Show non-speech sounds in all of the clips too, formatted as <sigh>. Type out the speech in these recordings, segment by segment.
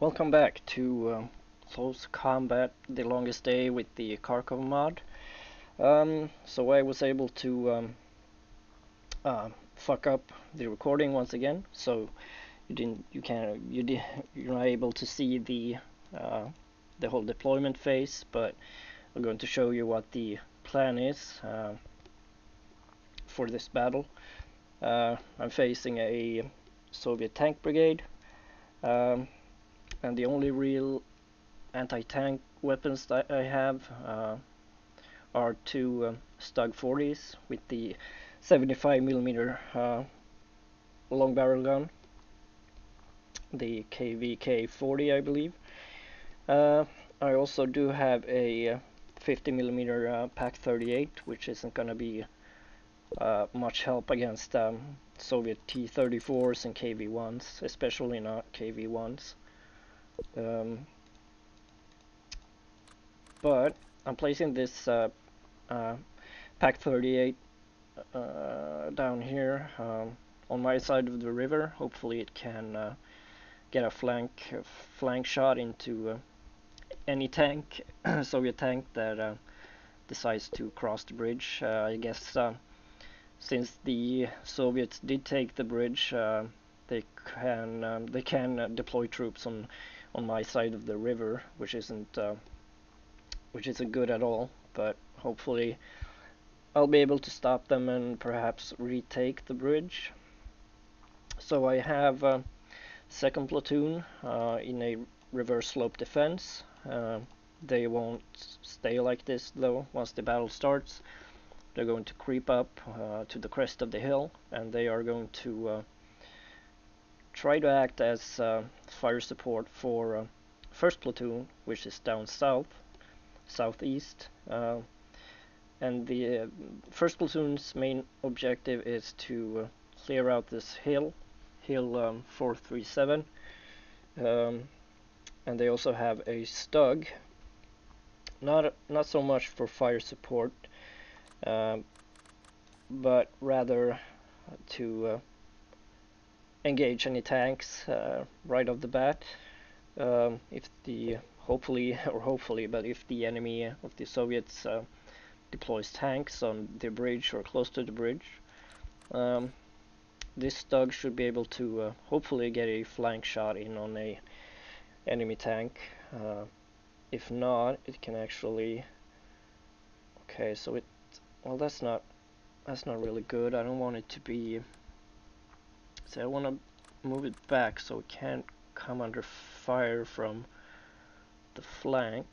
Welcome back to um, Close Combat The Longest Day with the Kharkov mod. Um, so I was able to um, uh, fuck up the recording once again, so you didn't, you can, you did, you're not able to see the uh, the whole deployment phase, but I'm going to show you what the plan is uh, for this battle. Uh, I'm facing a Soviet tank brigade. Um, and the only real anti-tank weapons that I have uh, are two um, Stug 40s with the 75 millimeter uh, long barrel gun, the KwK 40 I believe. Uh, I also do have a uh, 50 millimeter uh, Pak 38 which isn't gonna be uh, much help against um, Soviet T-34s and KV-1s, especially not KV-1s. Um, but I'm placing this uh, uh, Pak 38 uh, down here um, on my side of the river. Hopefully it can uh, get a flank a flank shot into uh, any tank, <clears throat> Soviet tank that uh, decides to cross the bridge. I guess since the Soviets did take the bridge, they can um, they can deploy troops on on my side of the river, which isn't uh, which isn't good at all. But hopefully, I'll be able to stop them and perhaps retake the bridge. So I have a second platoon uh, in a reverse slope defense. Uh, they won't stay like this though once the battle starts. They're going to creep up uh, to the crest of the hill and they are going to uh, try to act as uh, fire support for uh, first platoon, which is down south, southeast. Uh, and the uh, first platoon's main objective is to uh, clear out this hill, hill um, 437. Um, and they also have a stug, not not so much for fire support, um, but rather to engage any tanks uh, right off the bat. Um, if the hopefully <laughs> or hopefully, but if the enemy of the Soviets uh, deploys tanks on the bridge or close to the bridge, um, this Stug should be able to uh, hopefully get a flank shot in on a enemy tank. Uh, if not, it can actually. Okay, so it. Well, that's not. That's not really good. I don't want it to be so I want to move it back so it can't come under fire from the flank.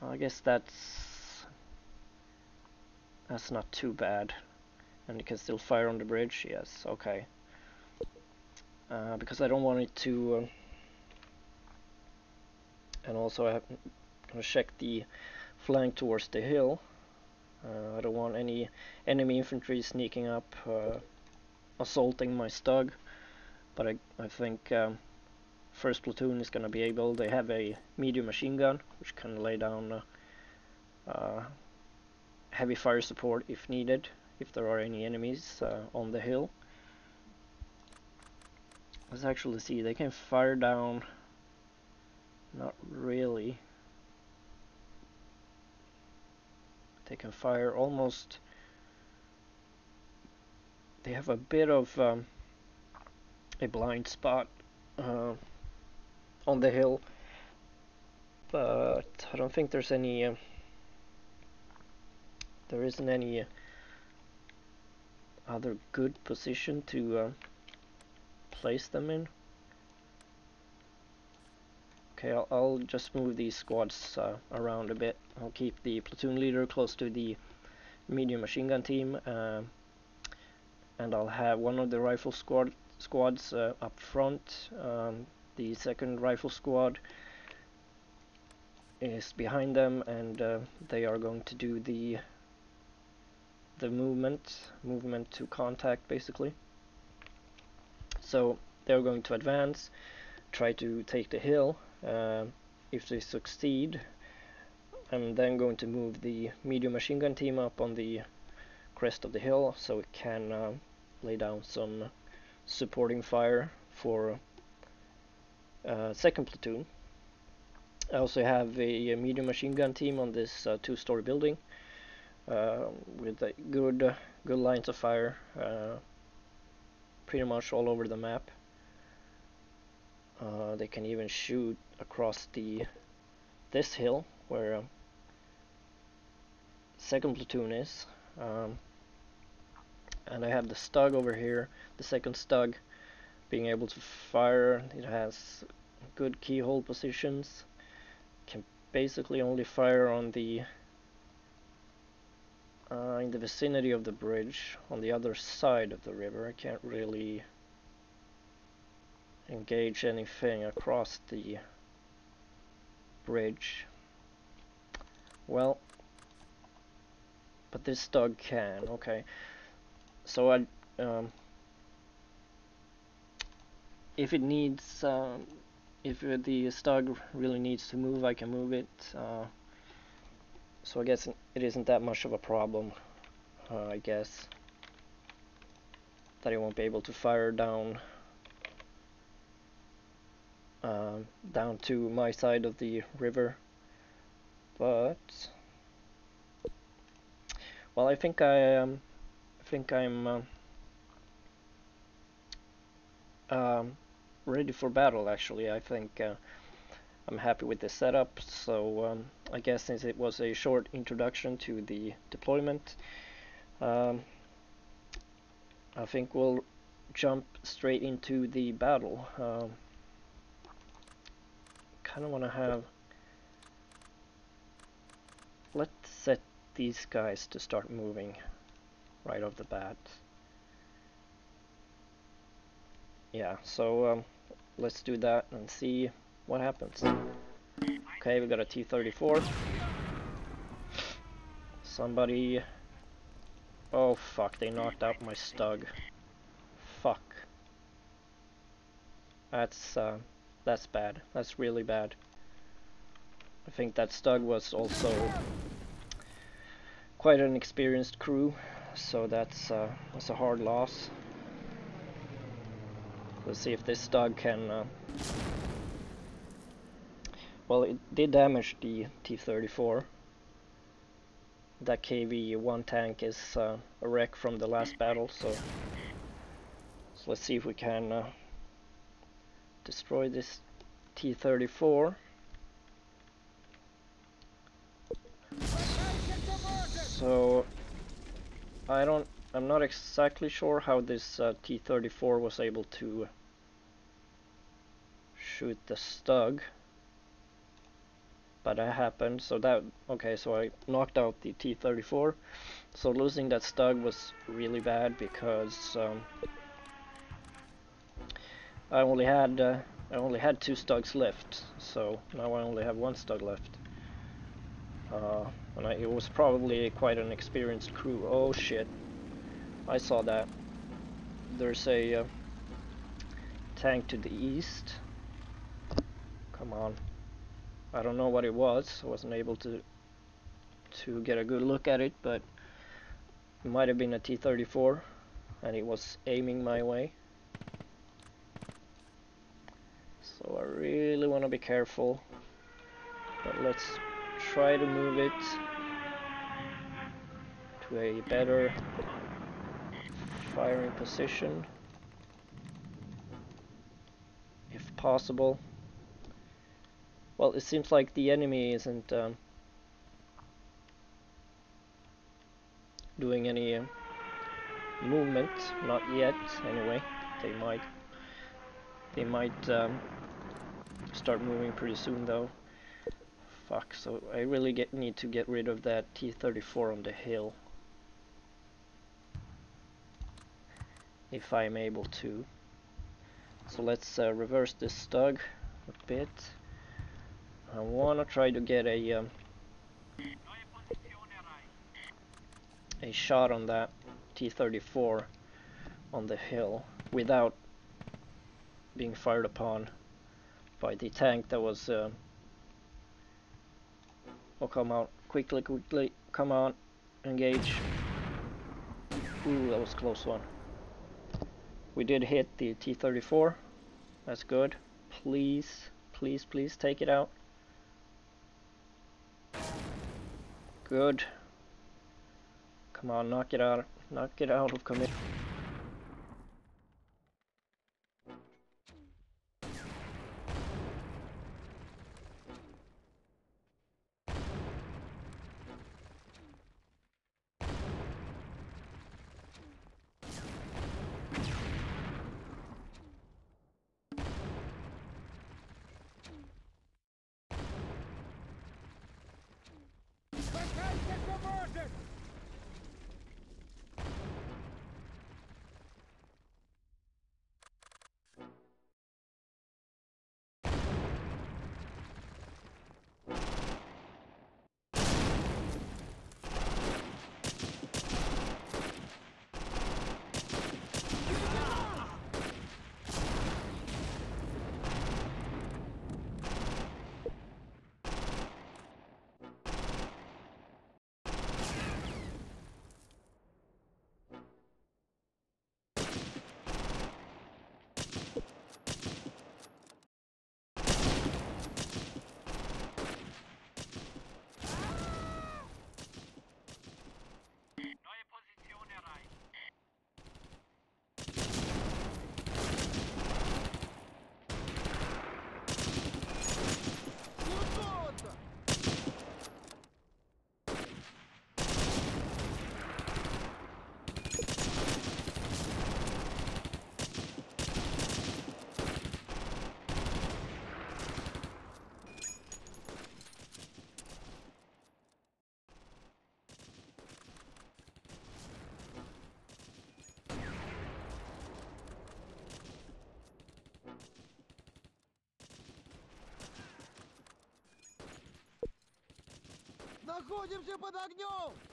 I guess that's that's not too bad. And it can still fire on the bridge, yes, okay. Uh, because I don't want it to... Uh, and also I'm going to check the flank towards the hill. Uh, I don't want any enemy infantry sneaking up uh, assaulting my Stug, but I, I think um, first platoon is going to be able, they have a medium machine gun, which can lay down uh, uh, heavy fire support if needed, if there are any enemies uh, on the hill. Let's actually see, they can fire down, not really. They can fire almost they have a bit of um, a blind spot uh, on the hill but I don't think there's any uh, there isn't any uh, other good position to uh, place them in. Okay I'll, I'll, just move these squads uh, around a bit. I'll keep the platoon leader close to the medium machine gun team and I'll have one of the rifle squad squads uh, up front. Um, the second rifle squad is behind them and uh, they are going to do the the movement movement to contact basically. So they're going to advance try to take the hill uh, if they succeed I'm then going to move the medium machine gun team up on the crest of the hill so it can uh, lay down some supporting fire for uh, second platoon. I also have a, a medium machine gun team on this uh, two-story building uh, with good good lines of fire uh, pretty much all over the map. Uh, they can even shoot across the this hill where um, second platoon is. Um, and I have the Stug over here, the second Stug, being able to fire. It has good keyhole positions. Can basically only fire on the uh, in the vicinity of the bridge on the other side of the river. I can't really engage anything across the bridge. Well, but this Stug can, okay. So I, um, if it needs, um, if the Stug really needs to move, I can move it. Uh, so I guess it isn't that much of a problem, uh, I guess, that I won't be able to fire down uh, down to my side of the river. But well, I think I um, think I'm uh, um, ready for battle. Actually, I think uh, I'm happy with the setup. So um, I guess since it was a short introduction to the deployment, um, I think we'll jump straight into the battle. Kind of want to have let's set these guys to start moving right off the bat. Yeah so um, let's do that and see what happens. Okay we got a T-34 somebody oh fuck they knocked out my stug. Fuck. That's uh, that's bad. That's really bad. I think that Stug was also quite an experienced crew, so that's, uh, that's a hard loss. Let's see if this Stug can... Uh... Well, it did damage the T-34. That KV-1 tank is uh, a wreck from the last battle, so... so let's see if we can uh, destroy this T-34 so I don't I'm not exactly sure how this uh, T-34 was able to shoot the Stug but that happened. So that okay so I knocked out the T-34 so losing that Stug was really bad because um, I only had uh, I only had two Stugs left, so now I only have one Stug left. Uh, and I, it was probably quite an experienced crew. Oh shit, I saw that. There's a uh, tank to the east. Come on. I don't know what it was. I wasn't able to to get a good look at it, but it might have been a T-34 and it was aiming my way. So I really want to be careful. But let's try to move it to a better firing position if possible. Well, it seems like the enemy isn't um, doing any uh, movement, not yet anyway. They might they might um, start moving pretty soon though. Fuck, so I really get need to get rid of that T-34 on the hill. If I'm able to. So let's uh, reverse this stug a bit. I wanna try to get a um, a shot on that T-34 on the hill without being fired upon by the tank that was uh, oh come on quickly quickly come on engage ooh that was close one we did hit the T-34 that's good Please, please, please take it out. Good. Come on, knock it out. Knock it out of commit. Находимся под огнем!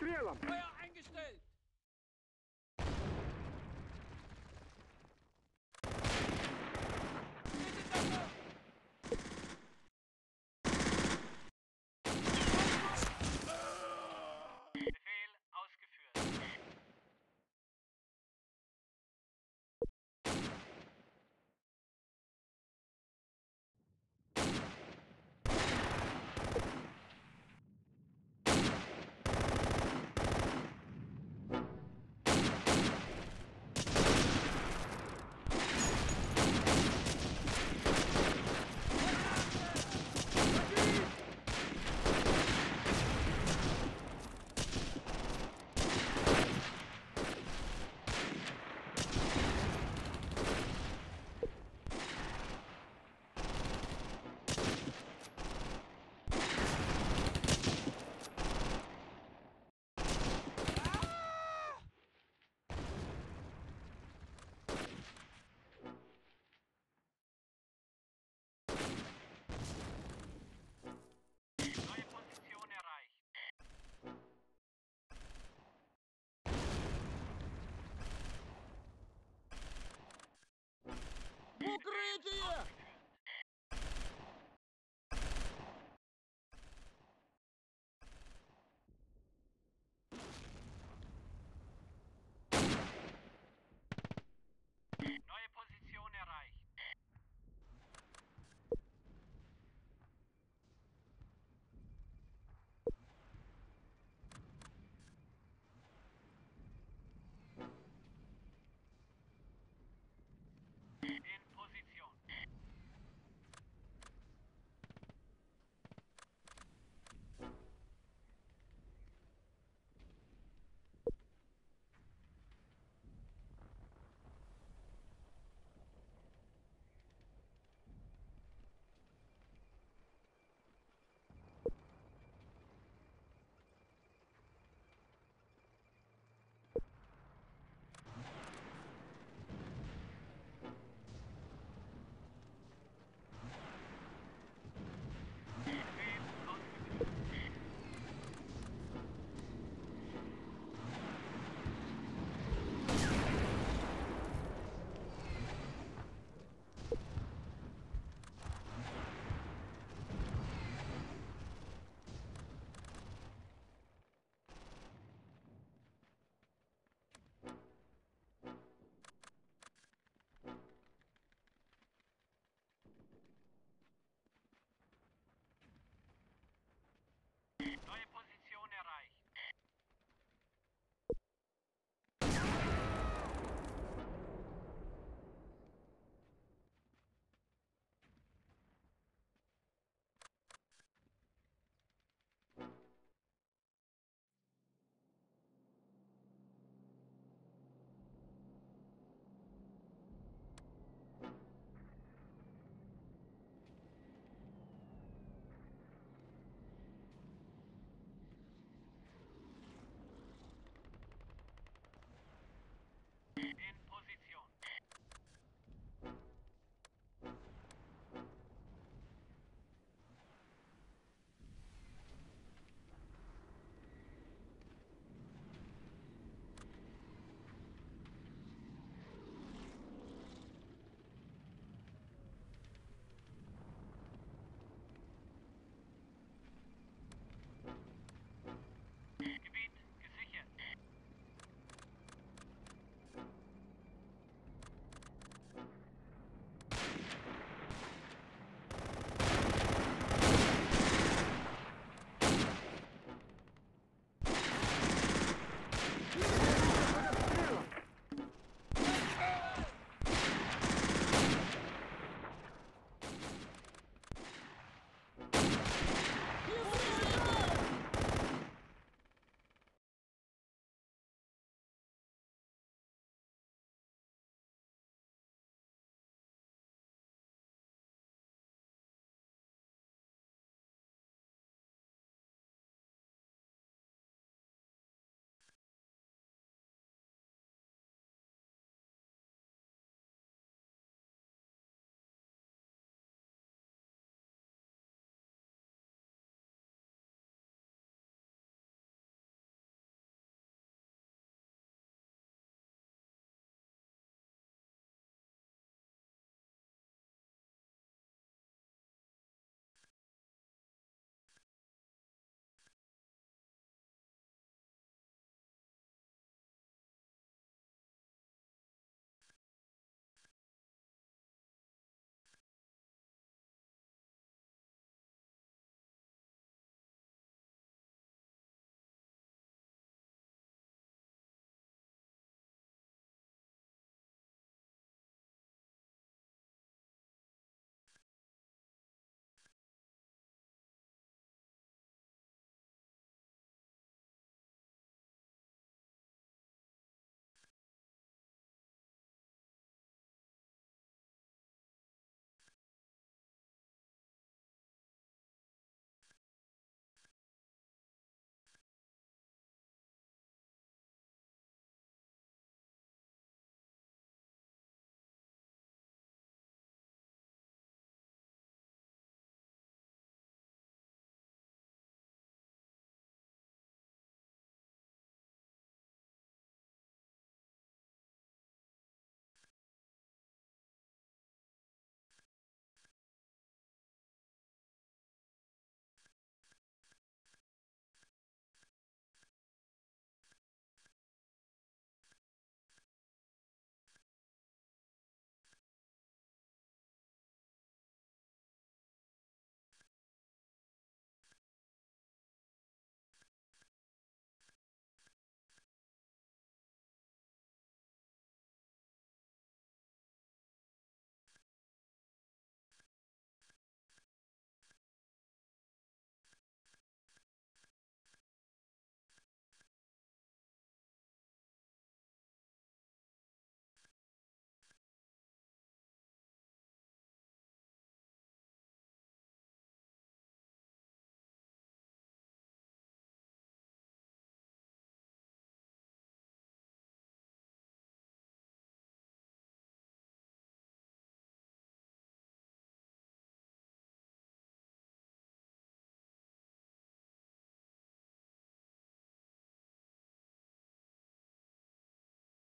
обстрелом! Feuer eingestellt! Befehl ausgeführt. Укриття!